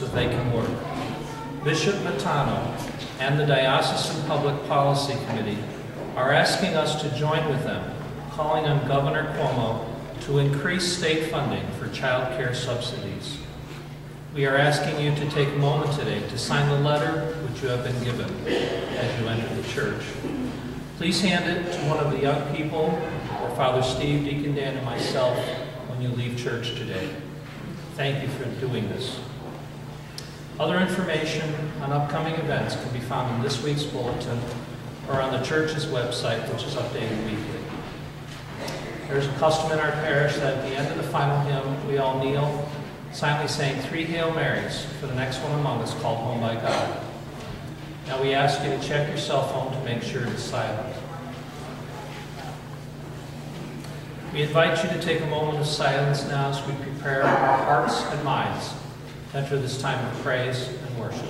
so they can work. Bishop Matano and the Diocesan Public Policy Committee are asking us to join with them, calling on Governor Cuomo to increase state funding for child care subsidies. We are asking you to take a moment today to sign the letter which you have been given as you enter the church. Please hand it to one of the young people or Father Steve, Deacon Dan, and myself when you leave church today. Thank you for doing this. Other information on upcoming events can be found in this week's bulletin or on the church's website, which is updated weekly. There's a custom in our parish that at the end of the final hymn, we all kneel silently saying three Hail Marys for the next one among us called Home by God. Now we ask you to check your cell phone to make sure it's silent. We invite you to take a moment of silence now as we prepare our hearts and minds enter this time of praise and worship.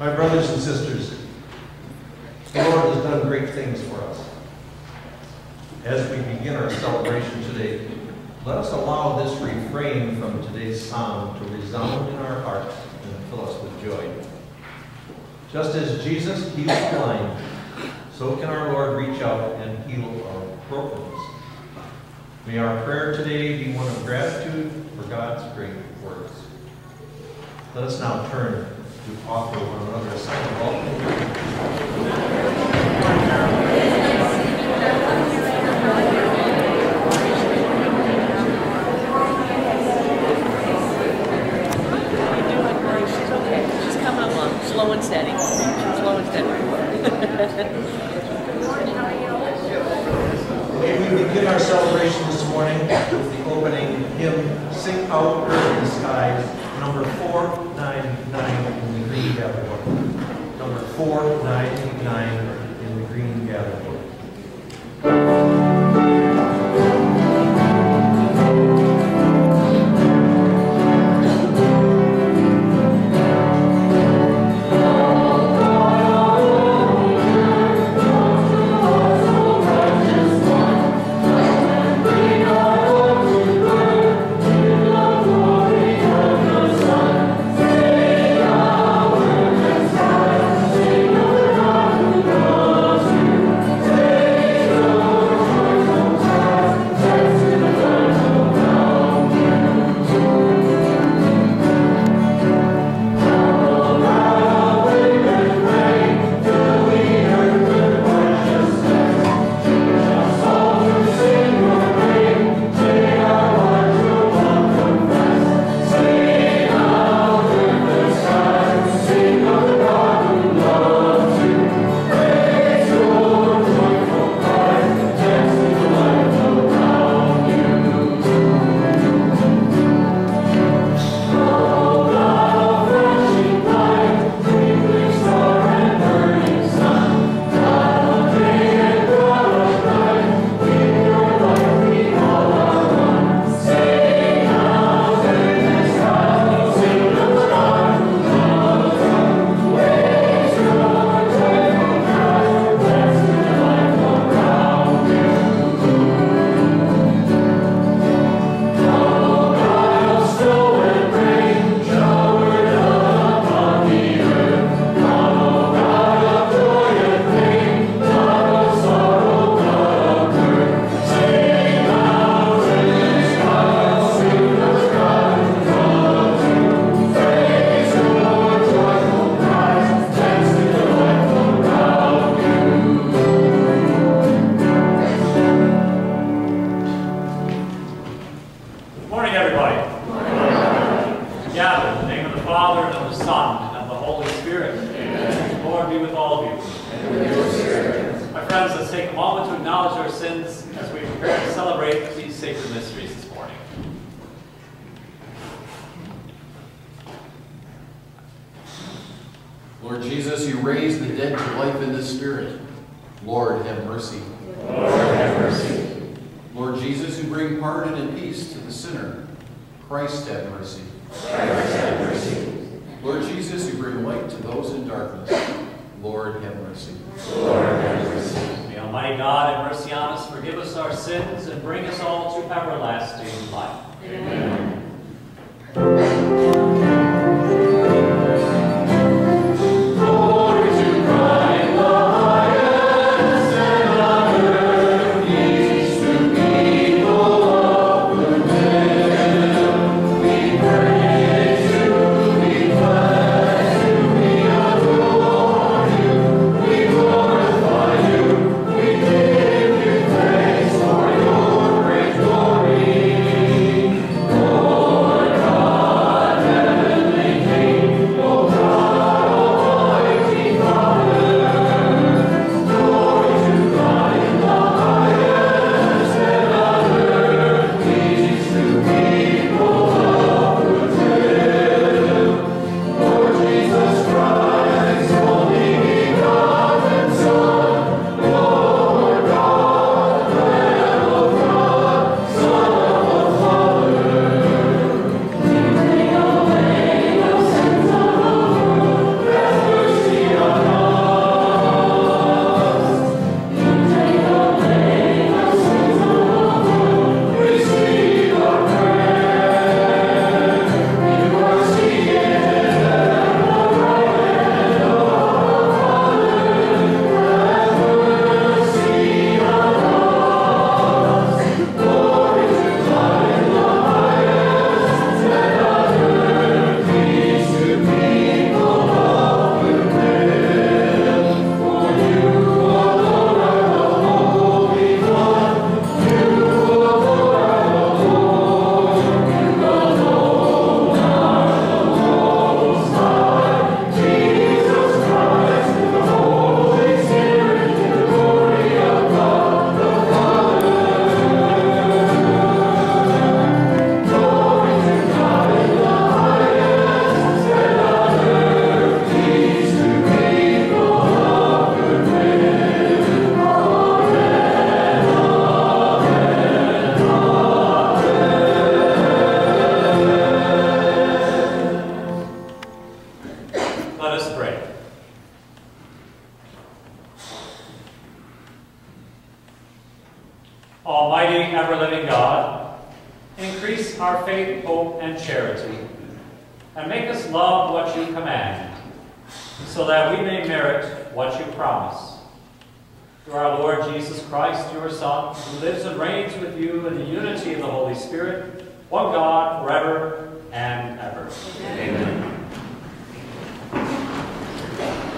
My brothers and sisters, the Lord has done great things for us. As we begin our celebration today, let us allow this refrain from today's psalm to resound in our hearts and fill us with joy. Just as Jesus healed the blind, so can our Lord reach out and heal our brokenness. May our prayer today be one of gratitude for God's great works. Let us now turn to offer one another a sign of welcome. Slow and steady. Slow and steady. May we begin our celebration this morning with the opening hymn, Sing Out Earth and Skies, number 499 in the green gather book. Number 499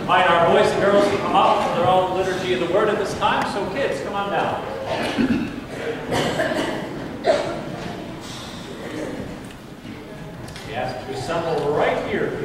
invite our boys and girls to come up for their own liturgy of the word at this time. So kids, come on down. We ask you to assemble right here.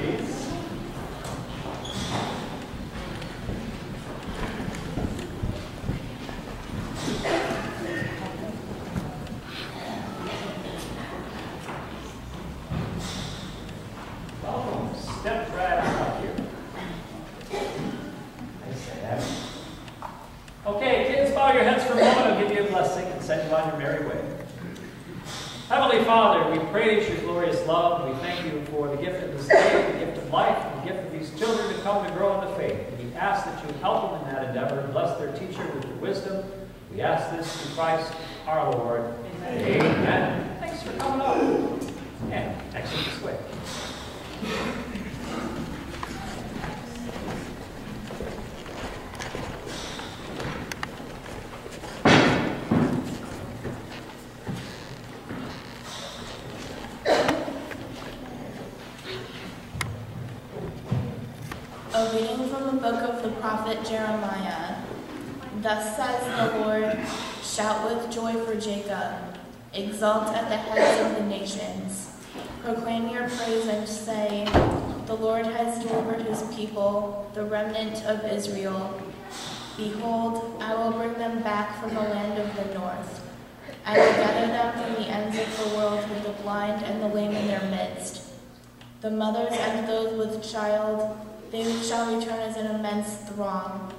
wrong.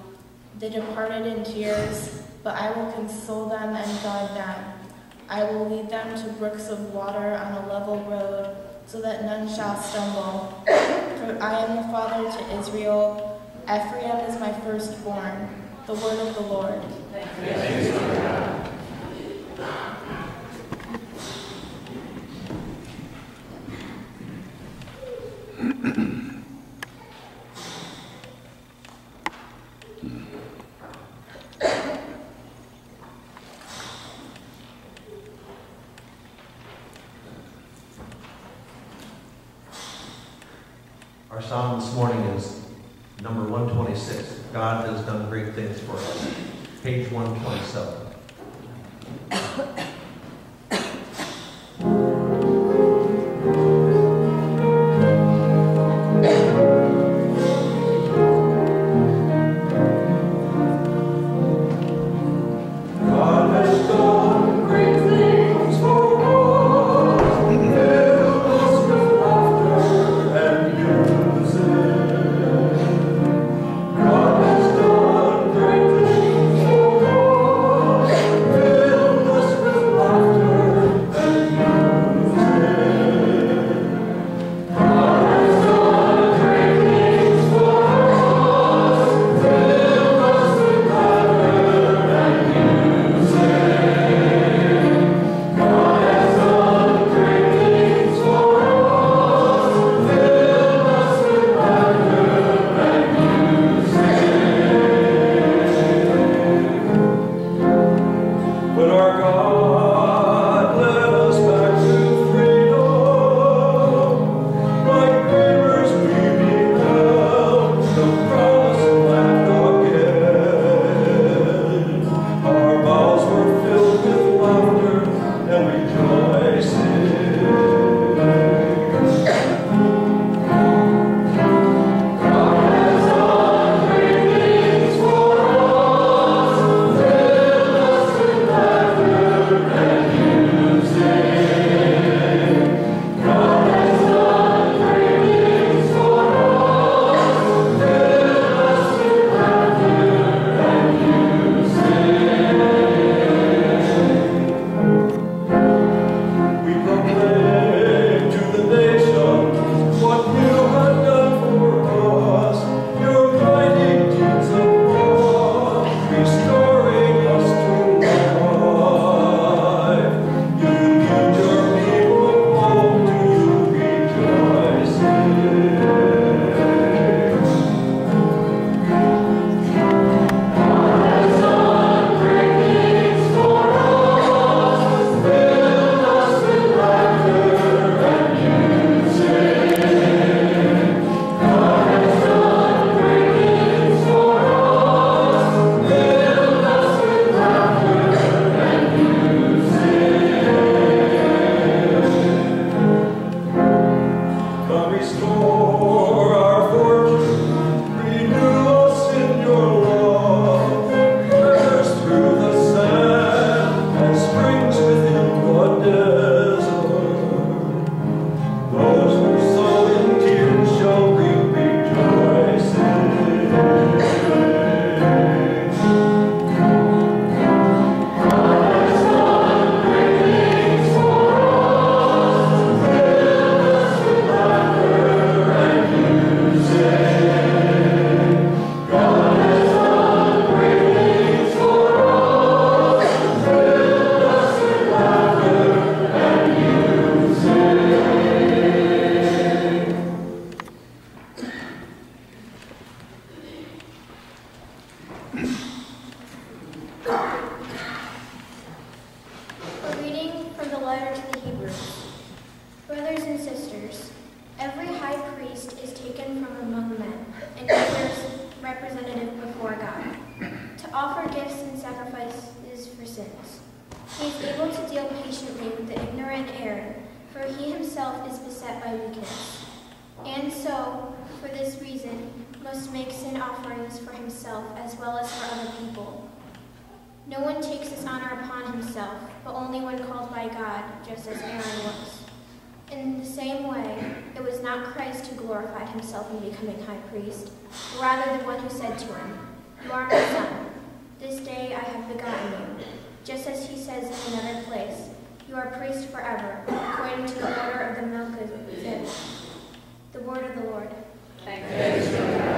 They departed in tears, but I will console them and guide them. I will lead them to brooks of water on a level road, so that none shall stumble. For I am the father to Israel. Ephraim is my firstborn, the word of the Lord. Psalm this morning is number 126. God has done great things for us. Page 127. Offer gifts and sacrifices for sins. He is able to deal patiently with the ignorant error, for he himself is beset by weakness. And so, for this reason, must make sin offerings for himself as well as for other people. No one takes this honor upon himself, but only when called by God, just as Aaron was. In the same way, it was not Christ who glorified himself in becoming high priest, but rather the one who said to him, You are my son. This day I have begotten you. Just as he says in another place, You are priest forever, according to the order of the Melchizedek. The word of the Lord. Your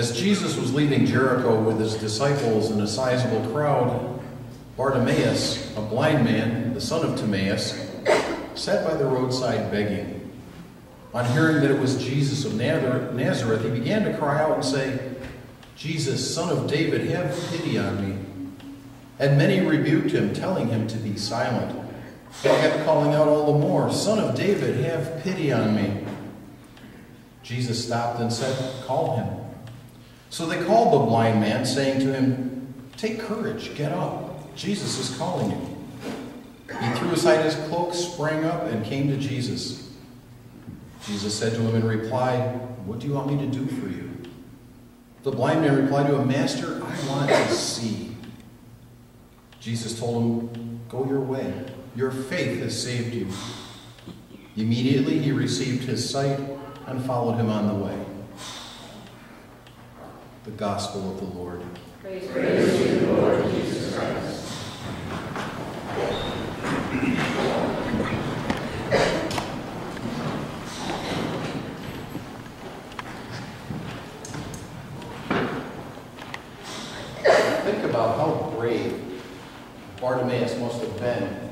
As Jesus was leaving Jericho with his disciples and a sizable crowd, Bartimaeus, a blind man, the son of Timaeus, sat by the roadside begging. On hearing that it was Jesus of Nazareth, he began to cry out and say, Jesus, son of David, have pity on me. And many rebuked him, telling him to be silent. He kept calling out all the more, Son of David, have pity on me. Jesus stopped and said, Call him. So they called the blind man, saying to him, Take courage, get up. Jesus is calling you. He threw aside his cloak, sprang up, and came to Jesus. Jesus said to him in reply, What do you want me to do for you? The blind man replied to him, Master, I want to see. Jesus told him, Go your way. Your faith has saved you. Immediately he received his sight and followed him on the way. The Gospel of the Lord. Think about how brave Bartimaeus must have been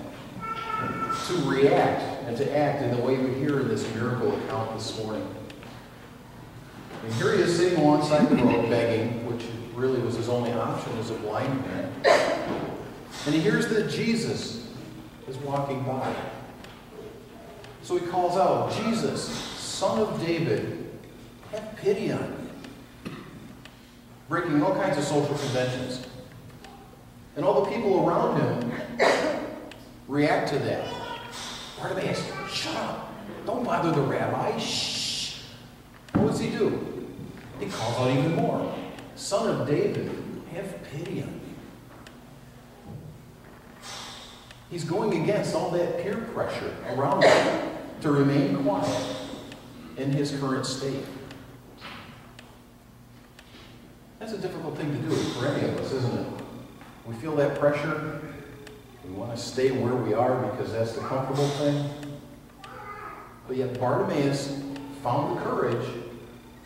to react and to act in the way we hear in this miracle account this morning. And here he is sitting alongside the road begging, which really was his only option as a blind man. And he hears that Jesus is walking by. So he calls out, Jesus, son of David, have pity on me. Breaking all kinds of social conventions. And all the people around him react to that. Bartimaeus, shut up. Don't bother the rabbi. Shh. What does he do? He calls out even more. Son of David, have pity on me. He's going against all that peer pressure around him to remain quiet in his current state. That's a difficult thing to do for any of us, isn't it? We feel that pressure. We want to stay where we are because that's the comfortable thing. But yet Bartimaeus found the courage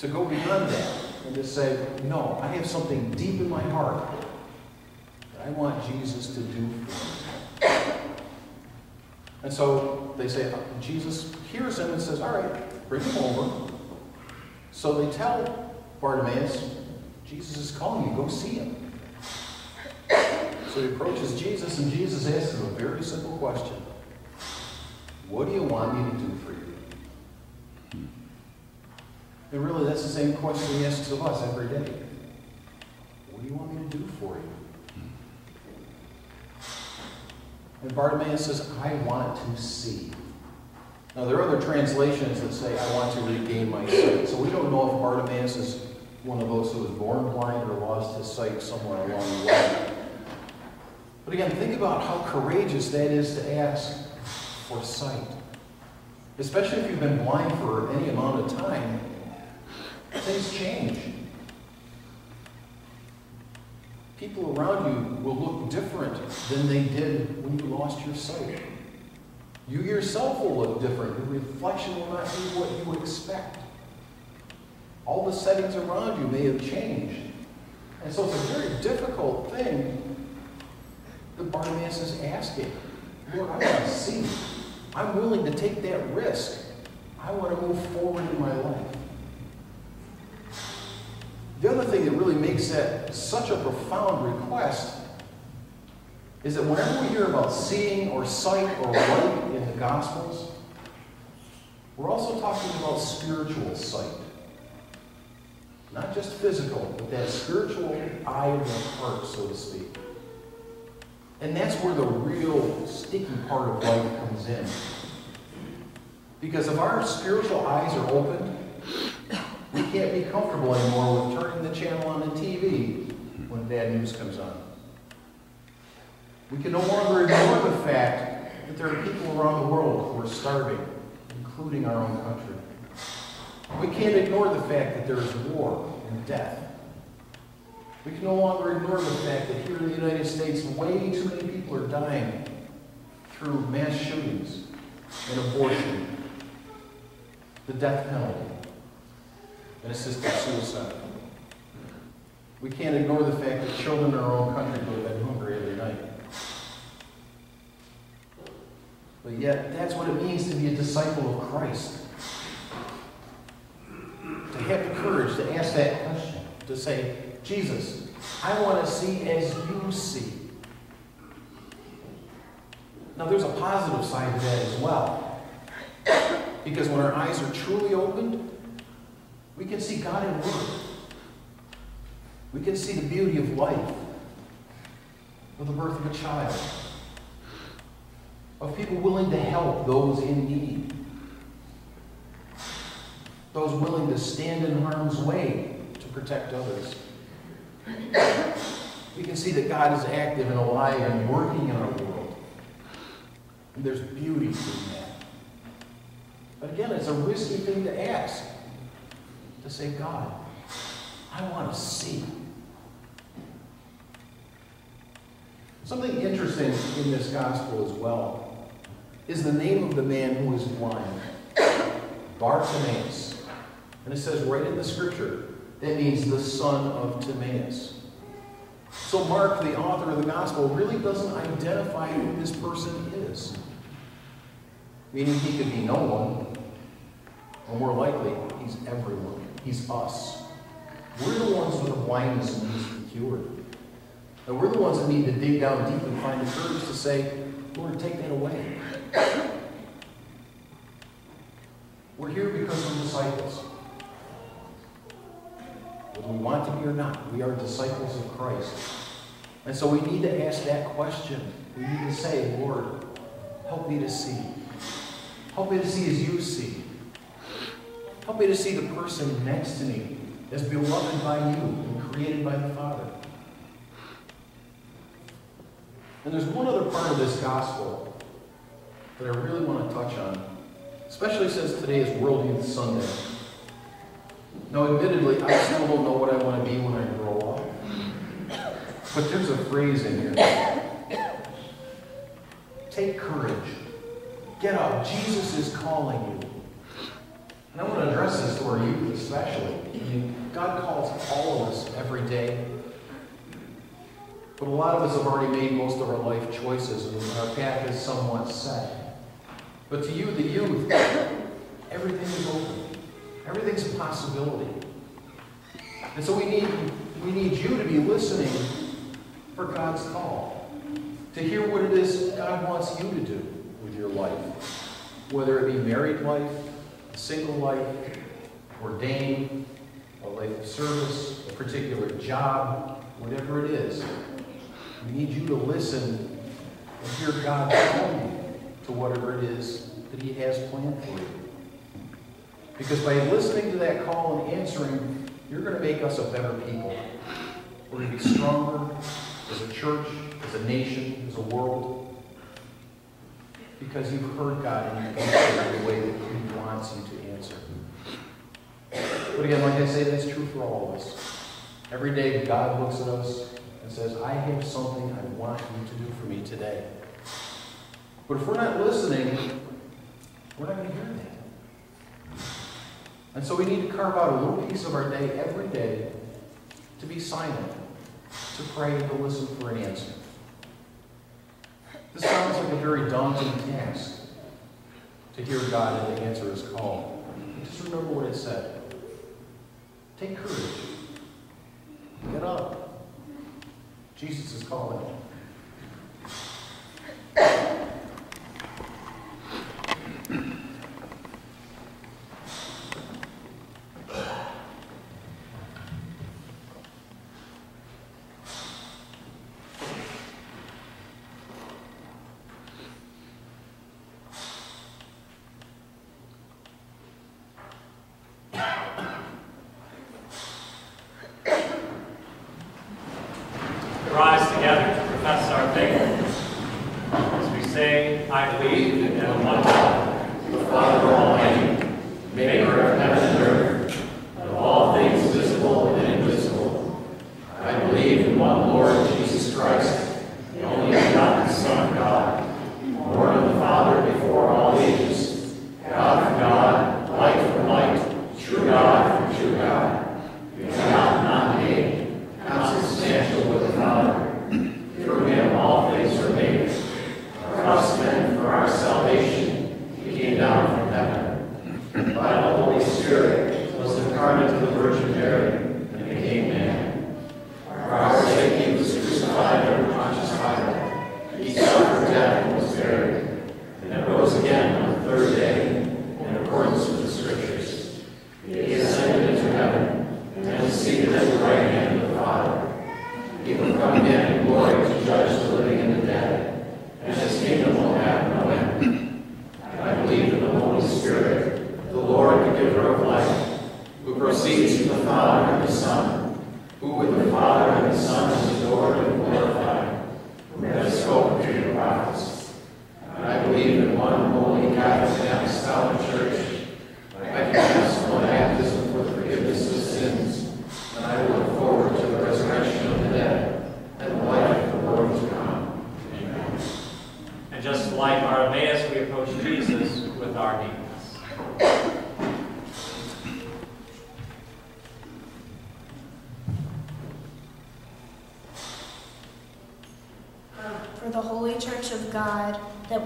to go beyond that and to say, no, I have something deep in my heart that I want Jesus to do for me. And so they say, uh, Jesus hears him and says, all right, bring him over. So they tell Bartimaeus, Jesus is calling you, go see him. So he approaches Jesus, and Jesus asks him a very simple question What do you want me to do for you? And really, that's the same question he asks of us every day. What do you want me to do for you? And Bartimaeus says, I want to see. Now, there are other translations that say, I want to regain my sight. So we don't know if Bartimaeus is one of those who was born blind or lost his sight somewhere along the way. But again, think about how courageous that is to ask for sight. Especially if you've been blind for any amount of time, things change. People around you will look different than they did when you lost your sight. You yourself will look different. Your reflection will not be what you expect. All the settings around you may have changed. And so it's a very difficult thing that Bartimaeus is asking. Lord, I want to see. I'm willing to take that risk. I want to move forward in my life. The other thing that really makes that such a profound request is that whenever we hear about seeing or sight or light in the Gospels, we're also talking about spiritual sight. Not just physical, but that spiritual eye of the heart, so to speak. And that's where the real sticky part of life comes in. Because if our spiritual eyes are open, we can't be comfortable anymore with turning the channel on the TV when bad news comes on. We can no longer ignore the fact that there are people around the world who are starving, including our own country. We can't ignore the fact that there is war and death. We can no longer ignore the fact that here in the United States, way too many people are dying through mass shootings and abortion, the death penalty, and assisted suicide. We can't ignore the fact that children in our own country go to bed hungry every night. But yet, that's what it means to be a disciple of Christ. To have the courage to ask that question, to say, Jesus, I want to see as you see. Now, there's a positive side to that as well. Because when our eyes are truly opened, we can see God in work. We can see the beauty of life, of the birth of a child, of people willing to help those in need, those willing to stand in harm's way to protect others. We can see that God is active and alive and working in our world. And there's beauty in that. But again, it's a risky thing to ask. To say, God, I want to see. Something interesting in this gospel as well is the name of the man who is blind, Bartimaeus. And it says right in the scripture, that means the son of Timaeus. So Mark, the author of the gospel, really doesn't identify who this person is. Meaning he could be no one, or more likely, he's everyone. He's us. We're the ones with the blindness that needs to be cured. And we're the ones that need to dig down deep and find the courage to say, Lord, take that away. We're here because we're disciples. Whether we want to be or not, we are disciples of Christ. And so we need to ask that question. We need to say, Lord, help me to see. Help me to see as you see. Help me to see the person next to me as beloved by you and created by the Father. And there's one other part of this gospel that I really want to touch on, especially since today is World Youth Sunday. Now, admittedly, I still don't know what I want to be when I grow up. But there's a phrase in here. Take courage. Get up. Jesus is calling you. And I want to address this to our youth especially. I mean, God calls all of us every day. But a lot of us have already made most of our life choices, and our path is somewhat set. But to you, the youth, everything is open. Everything's a possibility. And so we need, we need you to be listening for God's call. To hear what it is God wants you to do with your life. Whether it be married life, single life, ordained, a life of service, a particular job, whatever it is. We need you to listen and hear God call you to whatever it is that He has planned for you. Because by listening to that call and answering, you're going to make us a better people. We're going to be stronger as a church, as a nation, as a world. Because you've heard God and you've answered the way that He wants you to answer. But again, like I say, that's true for all of us. Every day, God looks at us and says, I have something I want you to do for me today. But if we're not listening, we're not going to hear that. And so we need to carve out a little piece of our day every day to be silent, to pray, to listen for an answer. This sounds like a very daunting task to hear God and to answer his call. Just remember what it said. Take courage. Get up. Jesus is calling.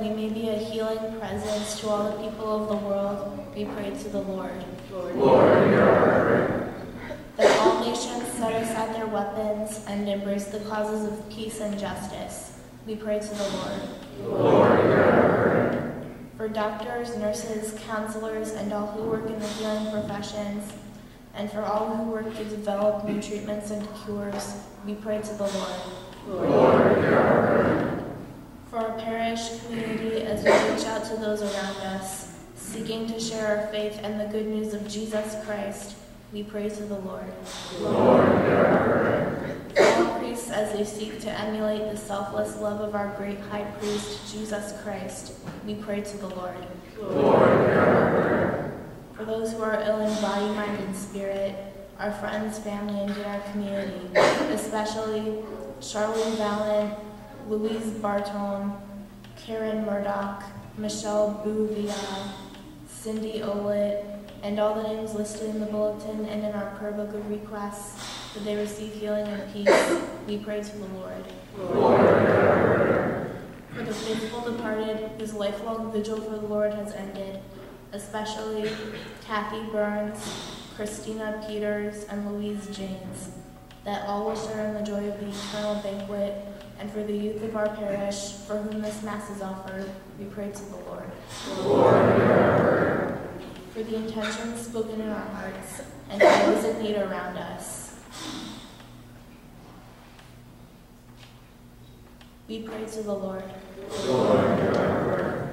We may be a healing presence to all the people of the world, we pray to the Lord. Lord, hear our prayer. That all nations set aside their weapons and embrace the causes of peace and justice, we pray to the Lord. Lord, hear our prayer. For doctors, nurses, counselors, and all who work in the healing professions, and for all who work to develop new treatments and cures, we pray to the Lord. Lord, hear our prayer. For our parish community, as we reach out to those around us, seeking to share our faith and the good news of Jesus Christ, we pray to the Lord. Lord, hear our prayer. All priests, as they seek to emulate the selfless love of our great high priest, Jesus Christ, we pray to the Lord. Lord, hear our prayer. For those who are ill in body, mind, and spirit, our friends, family, and in our community, especially Charlene Vallon, Louise Barton, Karen Murdoch, Michelle Bouvia, Cindy Olet, and all the names listed in the bulletin and in our prayer book of requests, that they receive healing and peace, we pray to the Lord. Lord. For the faithful departed whose lifelong vigil for the Lord has ended, especially Kathy Burns, Christina Peters, and Louise James, that all will share in the joy of the eternal banquet, and for the youth of our parish, for whom this Mass is offered, we pray to the Lord. Lord for the intentions spoken in our hearts, and the those in need around us. We pray to the Lord. Lord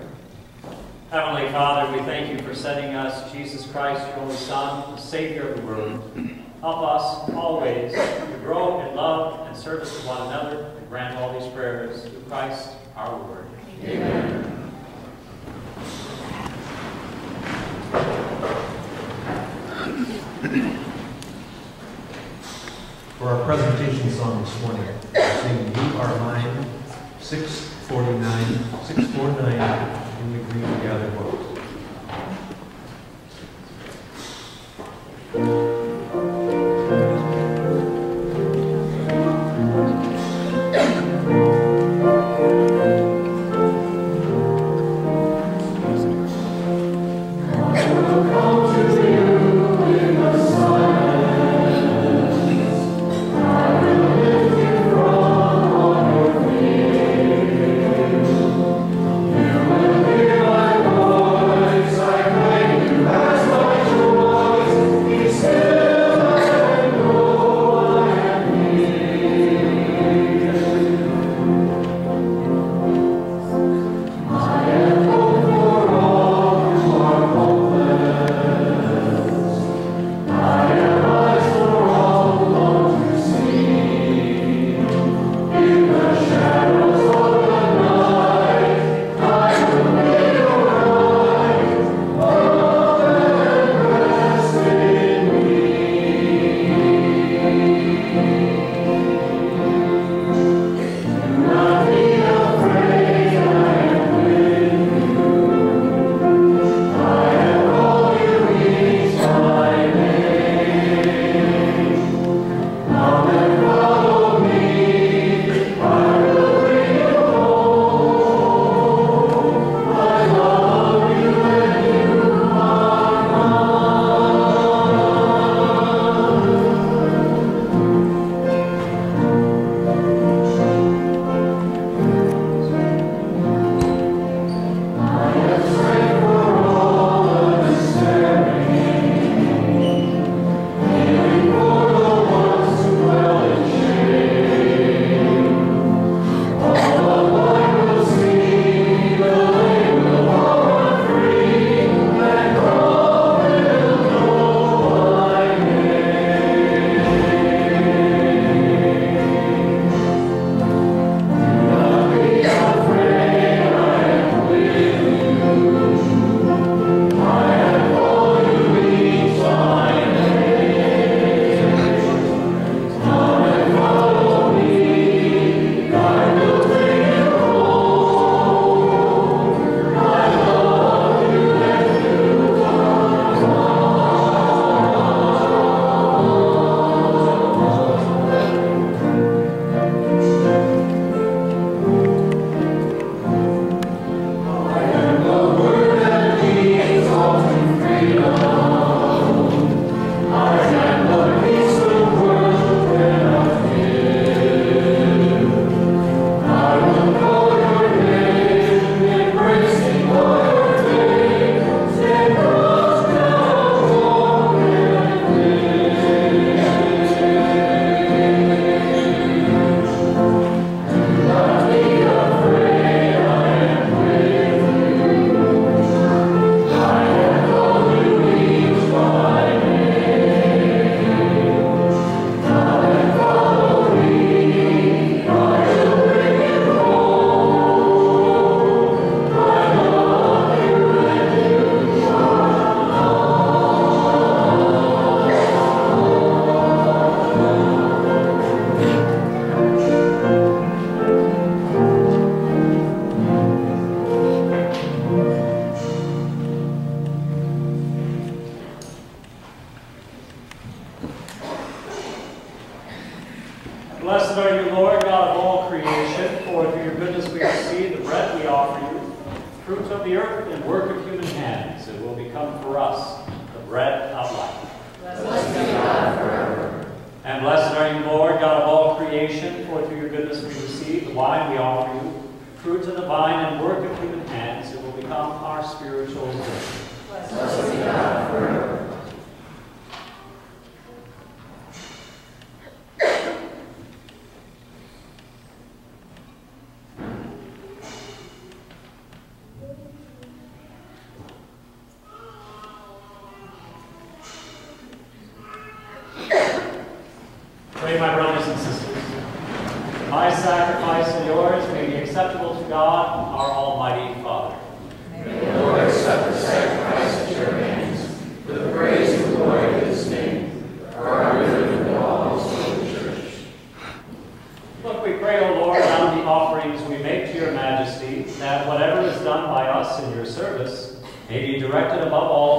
Heavenly Father, we thank you for sending us Jesus Christ, your only Son, the Savior of the world. Help us always to grow in love and service to one another grant all these prayers through Christ our Lord. Amen. For our presentation song this morning, we sing You Are Mine, 649, 649 in the green gathered world.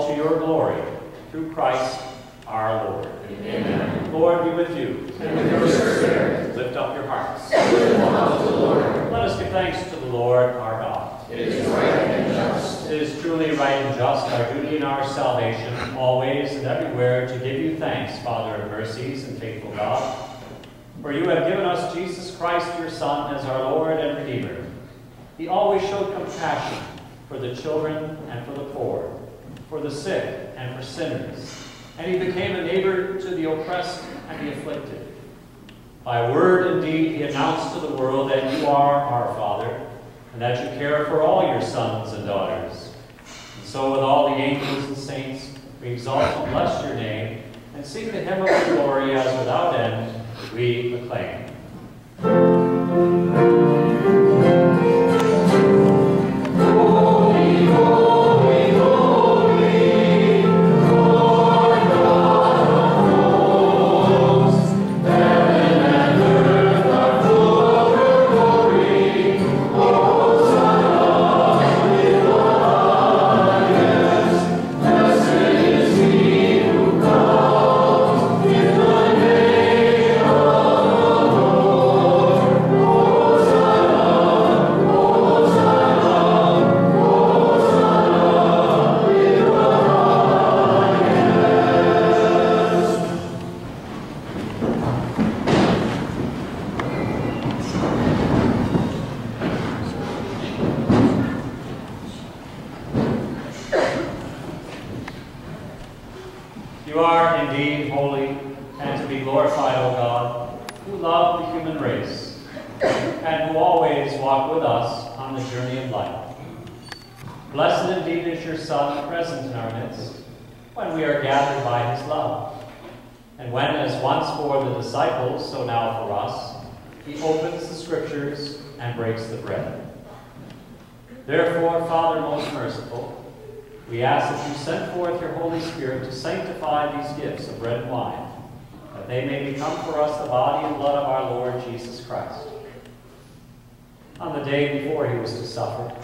All to your glory, through Christ our Lord. Amen. Lord be with you. And with your spirit. Lift up your hearts. Let us give thanks to the Lord our God. It is right and just. It is truly right and just, our duty and our salvation, always and everywhere, to give you thanks, Father of mercies and faithful God. For you have given us Jesus Christ, your Son, as our Lord and Redeemer. He always showed compassion for the children and for the poor, for the sick and for sinners. And he became a neighbor to the oppressed and the afflicted. By word and deed, he announced to the world that you are our Father, and that you care for all your sons and daughters. And so, with all the angels and saints, we exalt and bless your name, and sing the hymn of glory as without end we acclaim. He opens the scriptures and breaks the bread. Therefore, Father most merciful, we ask that you send forth your Holy Spirit to sanctify these gifts of bread and wine, that they may become for us the body and blood of our Lord Jesus Christ. On the day before he was to suffer,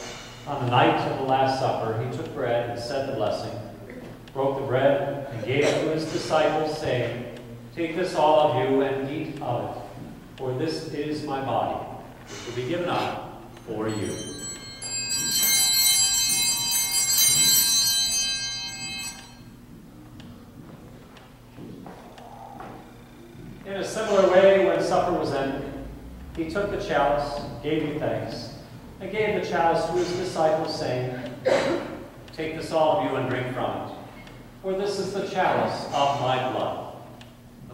on the night of the Last Supper, he took bread and said the blessing, broke the bread, and gave it to his disciples, saying, Take this, all of you, and eat of it, for this is my body, which will be given up for you. In a similar way, when supper was ended, he took the chalice, gave you thanks, and gave the chalice to his disciples, saying, Take this, all of you, and drink from it. For this is the chalice of my blood,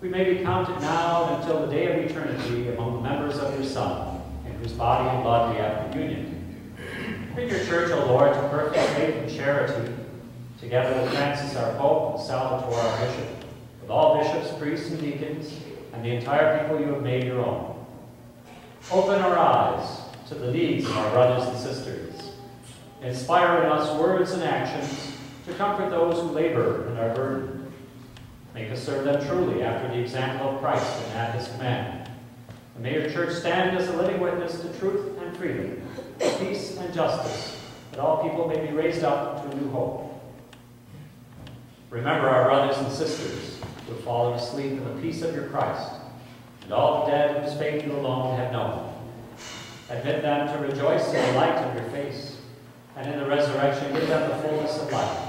We may be counted now and until the day of eternity among the members of your Son, in whose body and blood we have communion. Bring your church, O Lord, to perfect faith and charity, together with Francis our Pope and Salvatore our Bishop, with all bishops, priests, and deacons, and the entire people you have made your own. Open our eyes to the needs of our brothers and sisters, Inspire in us words and actions to comfort those who labor and are burdened. Make us serve them truly after the example of Christ and at his command. And may your church stand as a living witness to truth and freedom, peace and justice, that all people may be raised up to a new hope. Remember our brothers and sisters who have fallen asleep in the peace of your Christ, and all the dead whose faith you alone have known. Admit them to rejoice in the light of your face, and in the resurrection give them the fullness of life.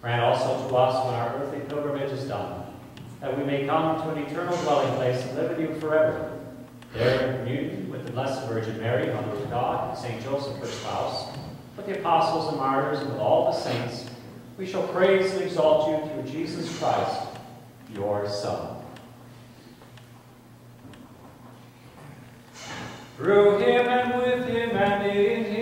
Grant also to us when our earthly pilgrimage is done, that we may come to an eternal dwelling place and live with you forever. There in communion with the Blessed Virgin Mary, Mother of God, and St. Joseph, her spouse, with the apostles and martyrs, and with all the saints, we shall praise and exalt you through Jesus Christ, your Son. Through him and with him and in him,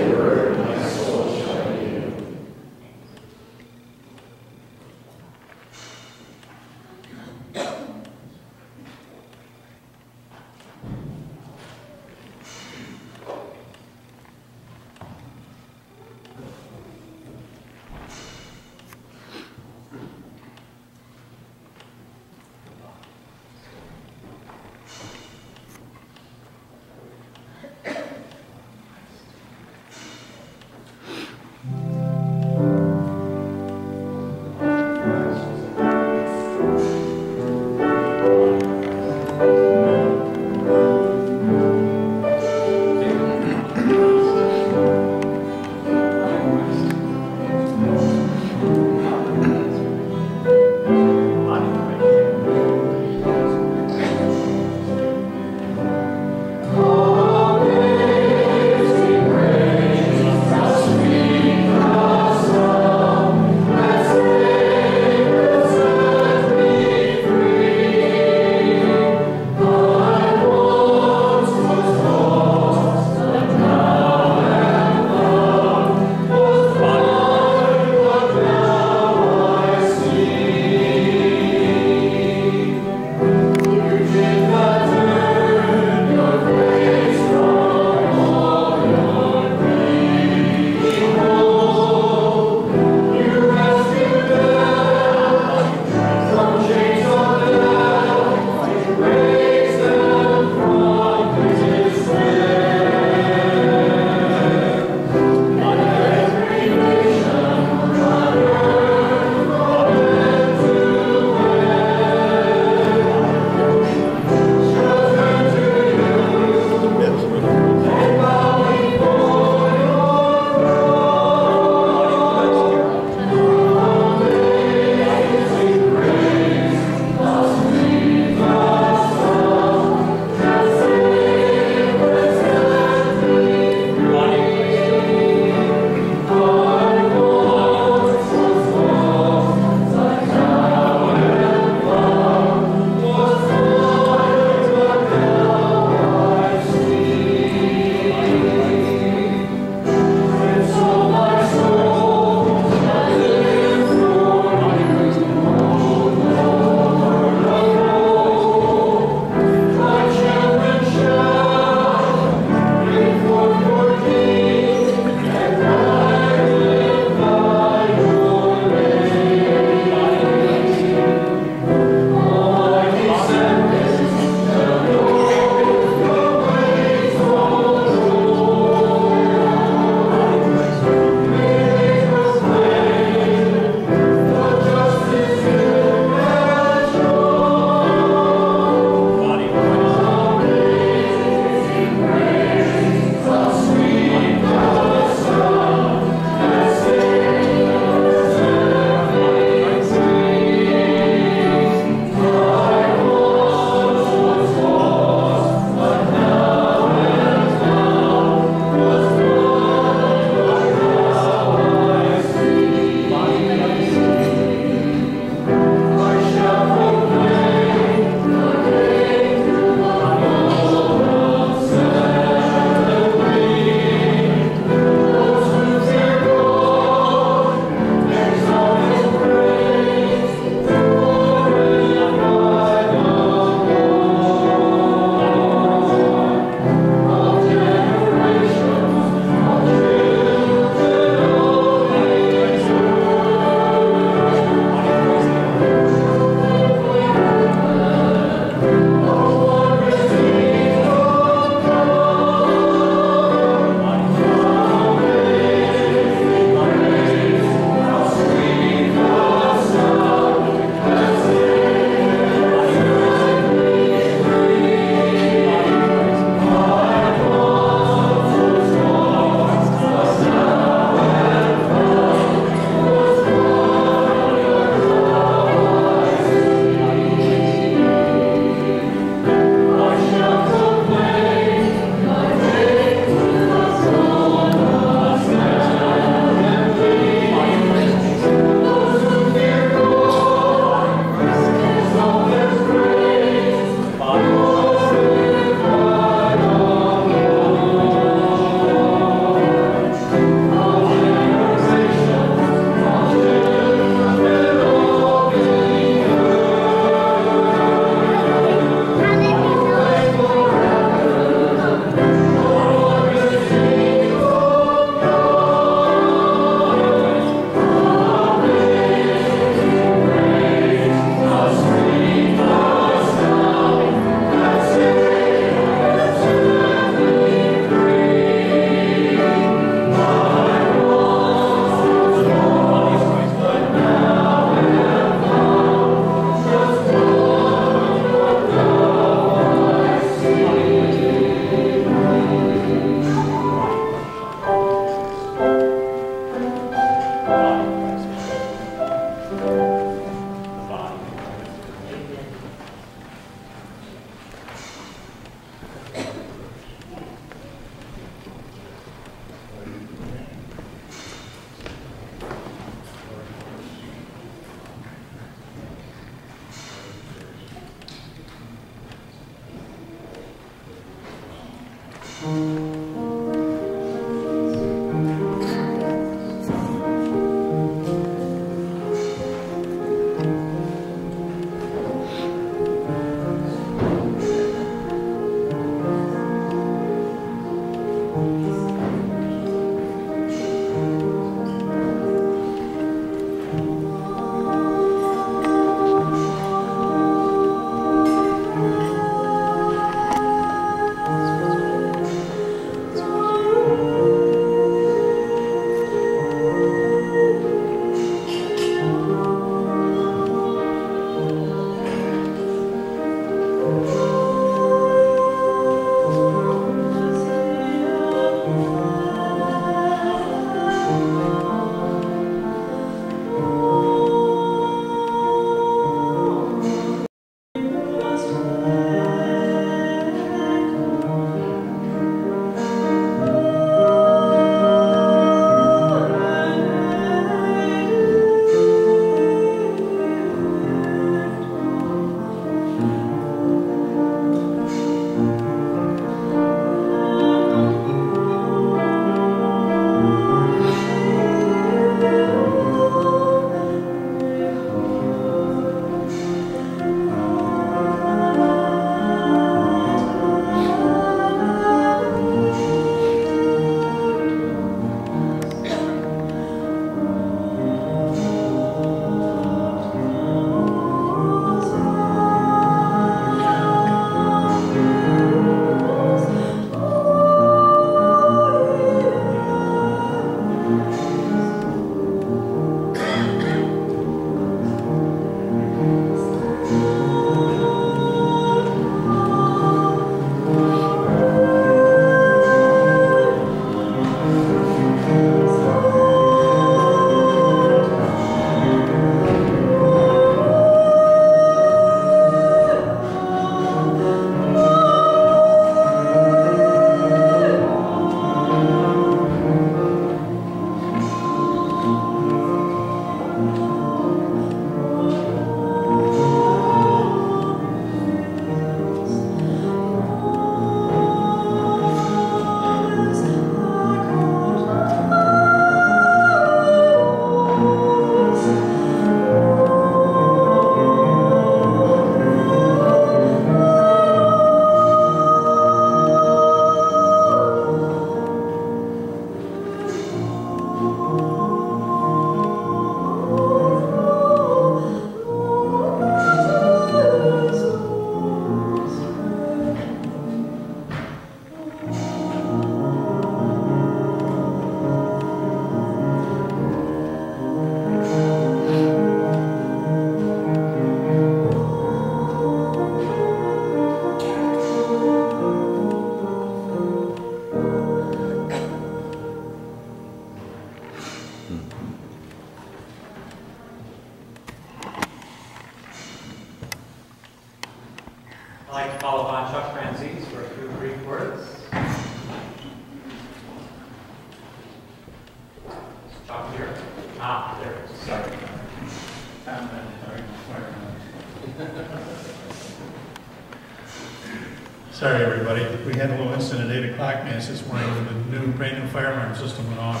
Sorry, everybody. We had a little incident at 8 o'clock mass this morning when the new brand new fire alarm system went off.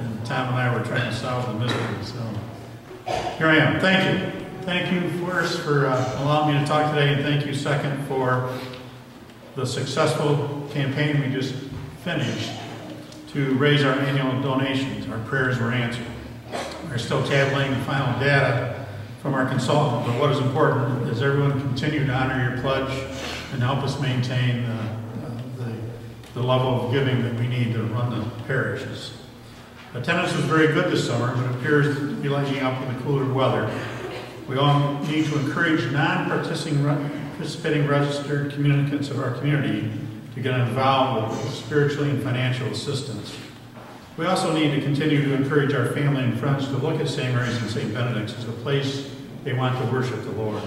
And Tom and I were trying to solve the mystery, so here I am. Thank you. Thank you first for uh, allowing me to talk today, and thank you second for the successful campaign we just finished to raise our annual donations. Our prayers were answered. We're still tabulating the final data from our consultant, but what is important is everyone continue to honor your pledge and help us maintain uh, the, the level of giving that we need to run the parishes. Attendance was very good this summer, but it appears to be lighting up in the cooler weather. We all need to encourage non-participating registered communicants of our community to get involved with spiritually and financial assistance. We also need to continue to encourage our family and friends to look at St. Mary's and St. Benedict's as a place they want to worship the Lord.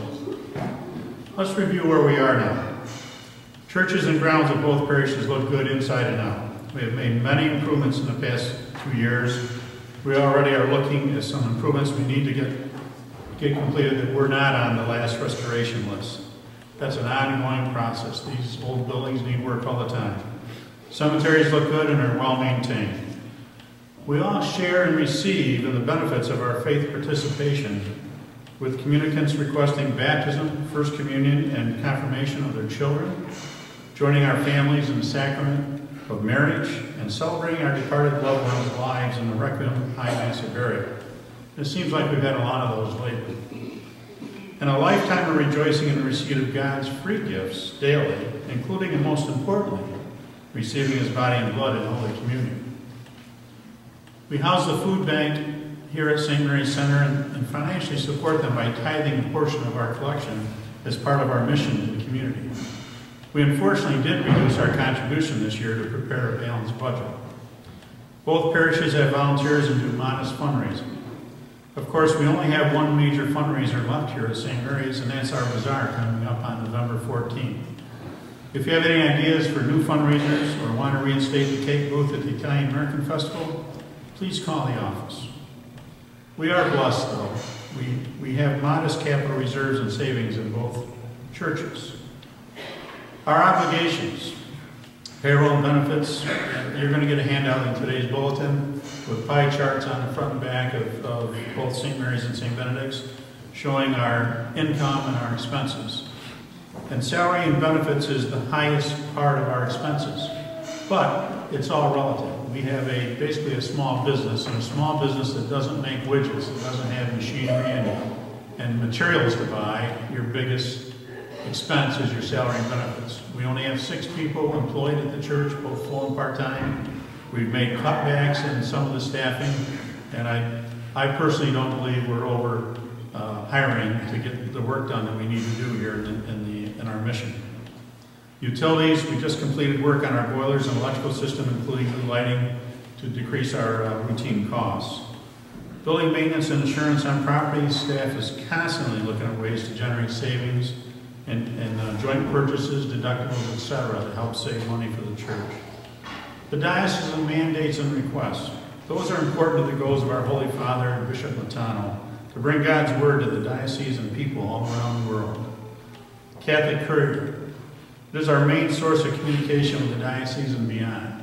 Let's review where we are now. Churches and grounds of both parishes look good inside and out. We have made many improvements in the past two years. We already are looking at some improvements we need to get, get completed that we're not on the last restoration list. That's an ongoing process. These old buildings need work all the time. Cemeteries look good and are well maintained. We all share and receive in the benefits of our faith participation with communicants requesting baptism, First Communion, and confirmation of their children, joining our families in the sacrament of marriage, and celebrating our departed loved ones' lives in the Requiem High Mass of burial. It seems like we've had a lot of those lately. And a lifetime of rejoicing in the receipt of God's free gifts daily, including and most importantly, receiving his body and blood in Holy Communion. We house the food bank here at St. Mary's Center and, and financially support them by tithing a portion of our collection as part of our mission to the community. We unfortunately did reduce our contribution this year to prepare a balanced budget. Both parishes have volunteers and do modest fundraising. Of course, we only have one major fundraiser left here at St. Mary's, and that's our bazaar coming up on November 14th. If you have any ideas for new fundraisers or want to reinstate the cake booth at the Italian American Festival, please call the office. We are blessed, though. We, we have modest capital reserves and savings in both churches. Our obligations, payroll and benefits, you're going to get a handout in today's bulletin with pie charts on the front and back of, of both St. Mary's and St. Benedict's showing our income and our expenses. And salary and benefits is the highest part of our expenses. But it's all relative. We have a basically a small business, and a small business that doesn't make widgets, that doesn't have machinery and, and materials to buy, your biggest expense is your salary and benefits. We only have six people employed at the church, both full and part-time. We've made cutbacks in some of the staffing, and I, I personally don't believe we're over uh, hiring to get the work done that we need to do here in, in, the, in our mission. Utilities, we just completed work on our boilers and electrical system, including new lighting, to decrease our uh, routine costs. Building maintenance and insurance on properties, staff is constantly looking at ways to generate savings and, and uh, joint purchases, deductibles, etc., to help save money for the church. The diocesan mandates and requests. Those are important to the goals of our Holy Father, Bishop Matano, to bring God's word to the diocese and people all around the world. Catholic. It is our main source of communication with the diocese and beyond.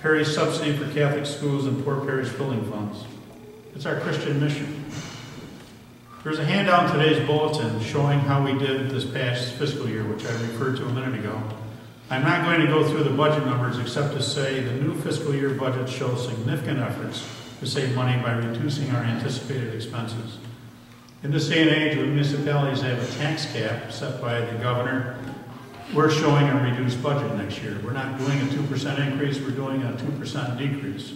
Parish subsidy for Catholic schools and poor parish building funds. It's our Christian mission. There's a handout in today's bulletin showing how we did this past fiscal year, which I referred to a minute ago. I'm not going to go through the budget numbers except to say the new fiscal year budget shows significant efforts to save money by reducing our anticipated expenses. In this day and age, when municipalities have a tax cap set by the governor, we're showing a reduced budget next year. We're not doing a 2% increase, we're doing a 2% decrease.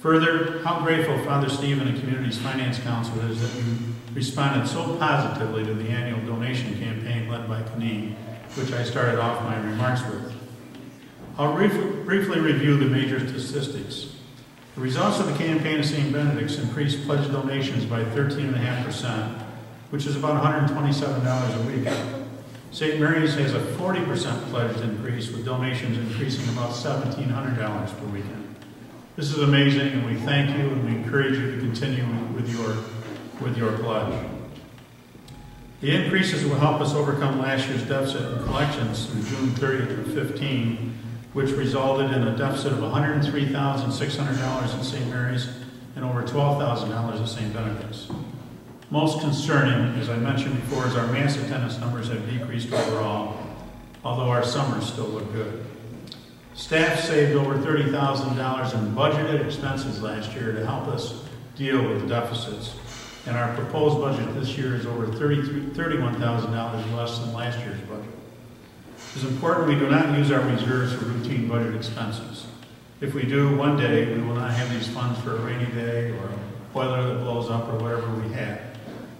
Further, how grateful Father Steve and the community's finance council is that you responded so positively to the annual donation campaign led by Caneen, which I started off my remarks with. I'll brief- briefly review the major statistics. The results of the campaign of St. Benedict's increased pledge donations by 13.5%, which is about $127 a week. St. Mary's has a 40% pledged increase, with donations increasing about $1,700 per weekend. This is amazing, and we thank you and we encourage you to continue with your, with your pledge. The increases will help us overcome last year's deficit in collections through June 30th of 15, which resulted in a deficit of $103,600 in St. Mary's and over $12,000 at St. Benedict's. Most concerning, as I mentioned before, is our mass attendance numbers have decreased overall, although our summers still look good. Staff saved over $30,000 in budgeted expenses last year to help us deal with the deficits. And our proposed budget this year is over $31,000 less than last year's budget. It's important we do not use our reserves for routine budget expenses. If we do, one day, we will not have these funds for a rainy day or a boiler that blows up or whatever we have.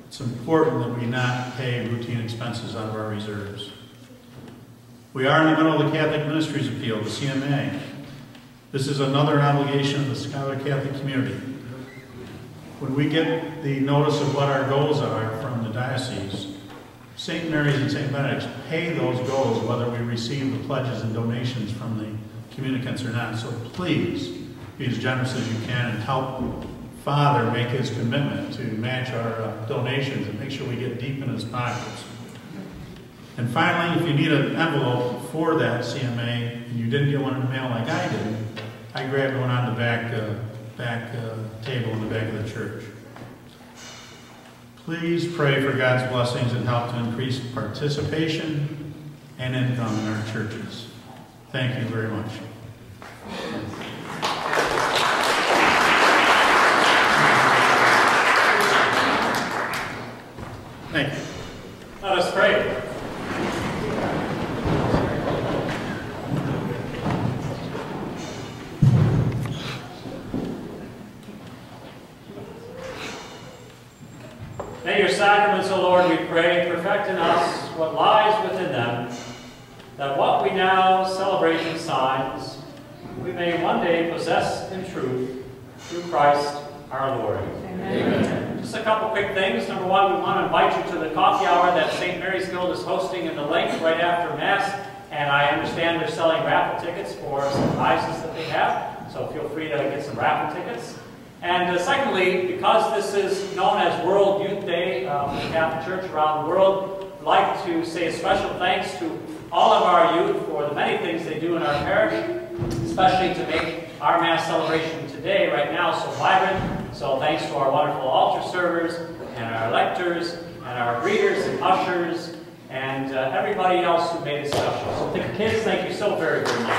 It's important that we not pay routine expenses out of our reserves. We are in the middle of the Catholic Ministries Appeal, the CMA. This is another obligation of the Schuyler Catholic community. When we get the notice of what our goals are from the diocese, St. Mary's and St. Benedict's pay those goals whether we receive the pledges and donations from the communicants or not. So please be as generous as you can and help Father make his commitment to match our uh, donations and make sure we get deep in his pockets. And finally, if you need an envelope for that CMA and you didn't get one in the mail like I did, I grabbed one on the back, uh, back uh, table in the back of the church. Please pray for God's blessings and help to increase participation and income in our churches. Thank you very much. Thank you. Let us pray. May your sacraments, O Lord, we pray, perfect in us what lies within them, that what we now celebrate in signs, we may one day possess in truth through Christ our Lord. Amen. Just a couple quick things. Number one, we want to invite you to the coffee hour that St. Mary's Guild is hosting in the lake right after Mass. And I understand they're selling raffle tickets for some prizes that they have. So feel free to get some raffle tickets. And uh, secondly, because this is known as World Youth Day for the Catholic Church around the world, I'd like to say a special thanks to all of our youth for the many things they do in our parish, especially to make our Mass celebration today, right now, so vibrant. So thanks to our wonderful altar servers, and our lectors, and our greeters and ushers, and uh, everybody else who made it special. So the kids, thank you so very, very much.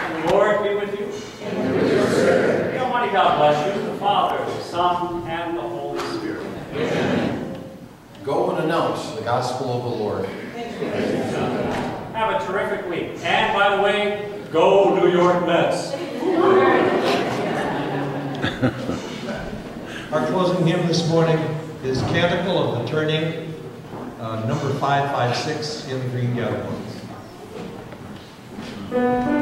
And the Lord be with you. And with your spirit. May Almighty God bless you, the Father, the Son, and the Holy Spirit. Go and announce the gospel of the Lord. Have a terrific week. And by the way, go New York Mets. Our closing hymn this morning is Canticle of the Turning, uh, number 556 in the Green Gallery.